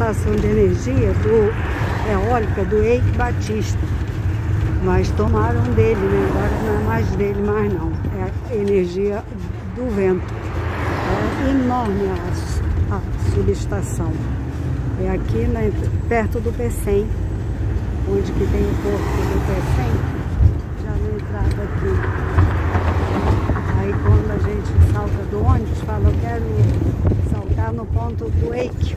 estação de energia do eólica do Eike Batista. Mas tomaram dele, né? Agora não é mais dele mais não. É a energia do vento. É enorme a, a subestação. É aqui na, perto do Pecém, onde que tem o porto do Pecém, já na entrada aqui. Aí quando a gente salta do ônibus, fala, eu quero saltar no ponto do Eike,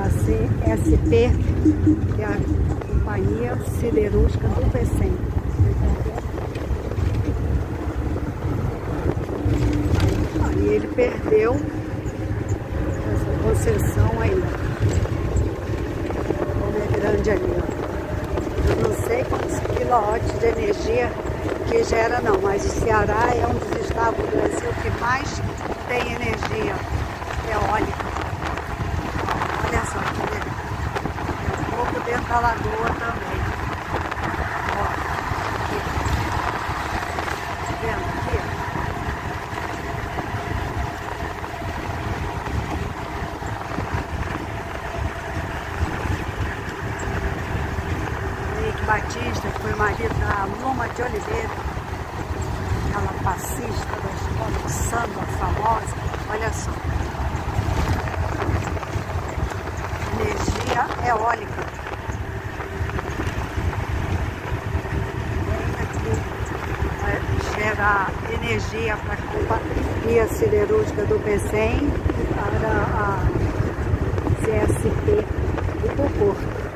da CSP, que é a Companhia Siderúrgica do Pecém. Aí ele perdeu essa concessão aí, Como é grande ali, ó. Eu não sei quantos quilowatts de energia que gera não, mas o Ceará é um dos estados do Brasil que mais tem energia eólica. Olha só, que legal. É um pouco dentro da lagoa também. Ó, aqui. Tá vendo aqui? Henrique Batista, que foi marido da Luma de Oliveira, aquela passista da escola de samba famosa. Olha só. Energia eólica. Vem aqui gerar energia para a Companhia Siderúrgica do Pecém e para a CSP do Porto.